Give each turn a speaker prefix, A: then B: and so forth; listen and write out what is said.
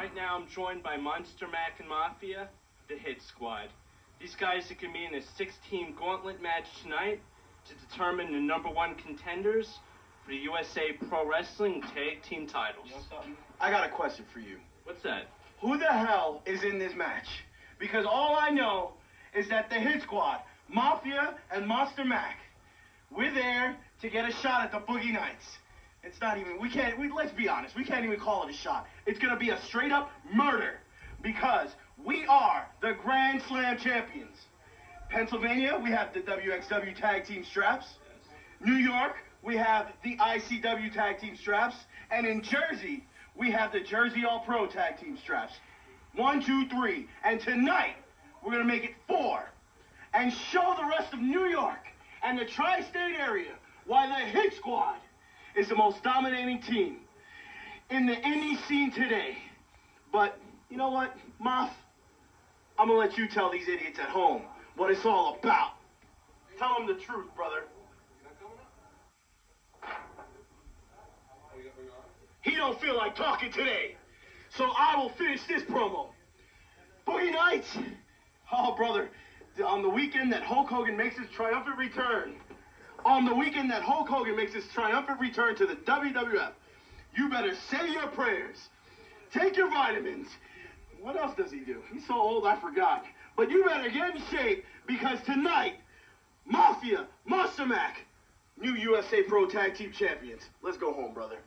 A: Right now, I'm joined by Monsta Mack and Mafia, the Hit Squad. These guys are going to be in a 16 gauntlet match tonight to determine the number one contenders for the USA Pro Wrestling Tag Team titles.
B: I got a question for you.
A: What's that?
B: Who the hell is in this match? Because all I know is that the Hit Squad, Mafia and Monsta Mack, we're there to get a shot at the Boogie Nights. It's not even, we can't, we, let's be honest, we can't even call it a shot. It's gonna be a straight up murder because we are the Grand Slam champions. Pennsylvania, we have the WXW tag team straps. New York, we have the ICW tag team straps. And in Jersey, we have the Jersey All Pro tag team straps. One, two, three. And tonight, we're gonna make it four. And show the rest of New York and the tri-state area why the Hit Squad is the most dominating team in the indie scene today. But you know what, Maff? I'm gonna let you tell these idiots at home what it's all about. Tell them the truth, brother. He don't feel like talking today. So I will finish this promo. Boogie Nights! Oh, brother, on the weekend that Hulk Hogan makes his triumphant return, on the weekend that Hulk Hogan makes his triumphant return to the WWF, you better say your prayers. Take your vitamins. What else does he do? He's so old I forgot. But you better get in shape because tonight, Mafia, Monsta Mack, new USA Pro Tag Team Champions. Let's go home, brother.